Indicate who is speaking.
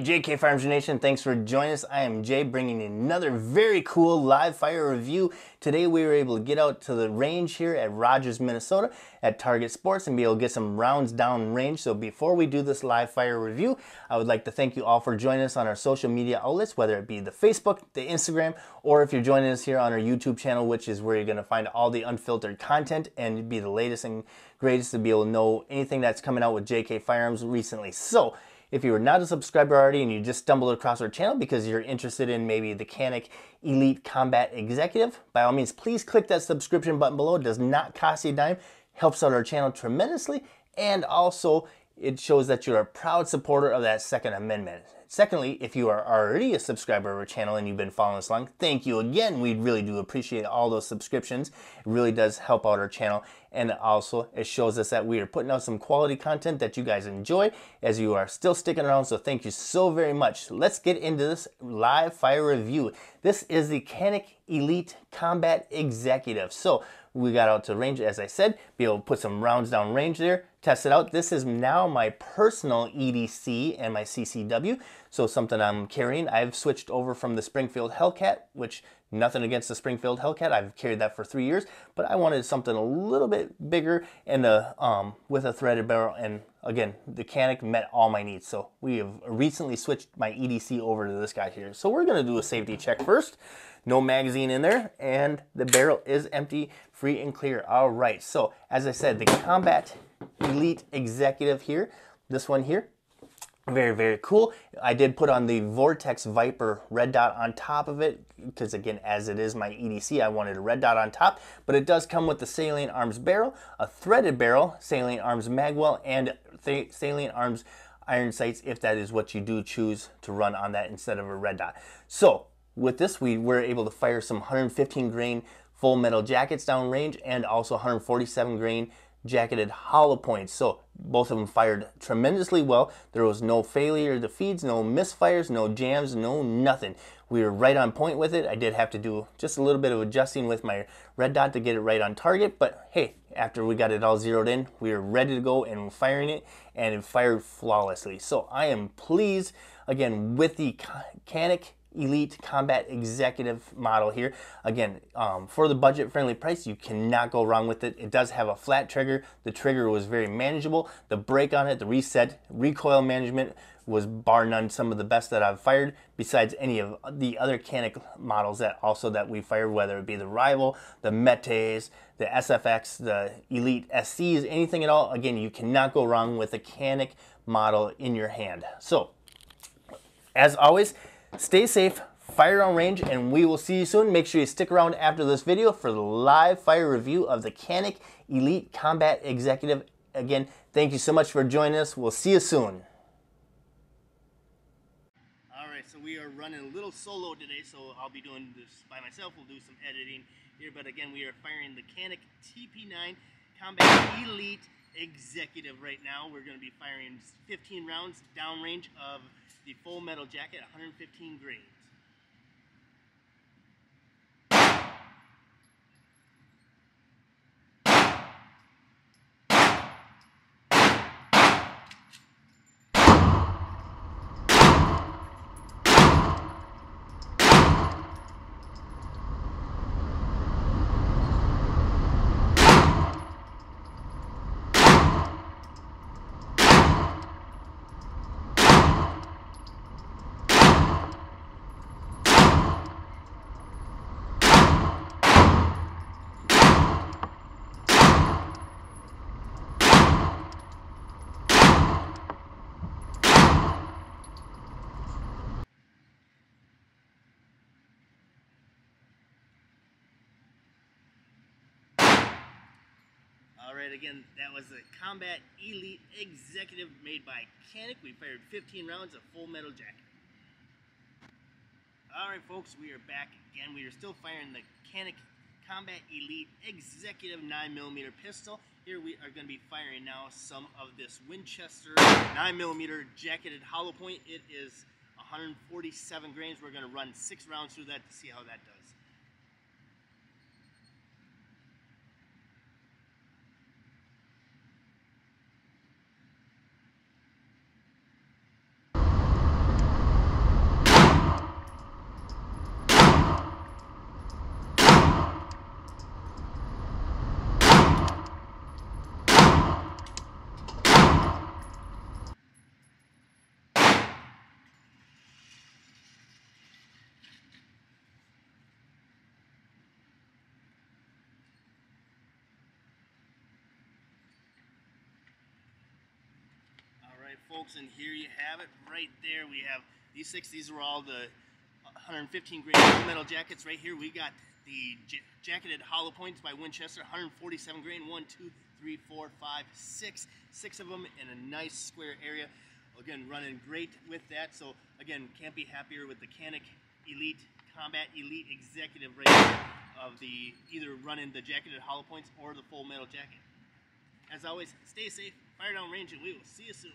Speaker 1: JK Firearms Nation, thanks for joining us. I am Jay bringing another very cool live fire review. Today we were able to get out to the range here at Rogers, Minnesota at Target Sports and be able to get some rounds down range. So before we do this live fire review, I would like to thank you all for joining us on our social media outlets, whether it be the Facebook, the Instagram, or if you're joining us here on our YouTube channel, which is where you're going to find all the unfiltered content and be the latest and greatest to be able to know anything that's coming out with JK Firearms recently. So if you are not a subscriber already and you just stumbled across our channel because you're interested in maybe the Canik Elite Combat Executive, by all means, please click that subscription button below. It does not cost you a dime, helps out our channel tremendously, and also it shows that you're a proud supporter of that Second Amendment. Secondly, if you are already a subscriber of our channel and you've been following us along, thank you again. We really do appreciate all those subscriptions. It really does help out our channel. And also, it shows us that we are putting out some quality content that you guys enjoy as you are still sticking around. So thank you so very much. Let's get into this live fire review. This is the Canik Elite Combat Executive. So we got out to range, as I said, be able to put some rounds down range there, test it out. This is now my personal EDC and my CCW, so something I'm carrying. I've switched over from the Springfield Hellcat, which nothing against the Springfield Hellcat. I've carried that for three years, but I wanted something a little bit bigger and a, um, with a threaded barrel. And again, the Canik met all my needs. So we have recently switched my EDC over to this guy here. So we're gonna do a safety check first no magazine in there, and the barrel is empty, free and clear. All right, so as I said, the Combat Elite Executive here, this one here, very, very cool. I did put on the Vortex Viper red dot on top of it because again, as it is my EDC, I wanted a red dot on top, but it does come with the Salient Arms barrel, a threaded barrel, Salient Arms magwell, and Salient Arms iron sights if that is what you do choose to run on that instead of a red dot. So with this, we were able to fire some 115 grain full metal jackets downrange and also 147 grain jacketed hollow points. So both of them fired tremendously well. There was no failure to feeds, no misfires, no jams, no nothing. We were right on point with it. I did have to do just a little bit of adjusting with my red dot to get it right on target, but hey, after we got it all zeroed in, we were ready to go and firing it, and it fired flawlessly. So I am pleased, again, with the Canik Elite Combat Executive model here. Again, um, for the budget friendly price, you cannot go wrong with it. It does have a flat trigger. The trigger was very manageable. The brake on it, the reset, recoil management was bar none some of the best that I've fired besides any of the other Canik models that also that we fired, whether it be the Rival, the Metes, the SFX, the Elite SCs, anything at all. Again, you cannot go wrong with a Canik model in your hand. So, as always, Stay safe, fire on range, and we will see you soon. Make sure you stick around after this video for the live fire review of the Canik Elite Combat Executive. Again, thank you so much for joining us. We'll see you soon. All right, so we are running a little solo today, so I'll be doing this by myself. We'll do some editing here, but again, we are firing the Canik TP9 Combat Elite Executive right now. We're going to be firing 15 rounds downrange of the full metal jacket, 115 grains. All right, again, that was the Combat Elite Executive made by Canik. We fired 15 rounds of full metal jacket. All right, folks, we are back again. We are still firing the Canik Combat Elite Executive 9mm pistol. Here we are going to be firing now some of this Winchester 9mm jacketed hollow point. It is 147 grains. We're going to run six rounds through that to see how that does. Folks, and here you have it right there. We have these six. These were all the 115 grain metal jackets. Right here, we got the jacketed hollow points by Winchester, 147 grain. One, two, three, four, five, six. Six of them in a nice square area. Again, running great with that. So again, can't be happier with the Canik Elite Combat Elite Executive right here of the either running the jacketed hollow points or the full metal jacket. As always, stay safe, fire down range, and we will see you soon.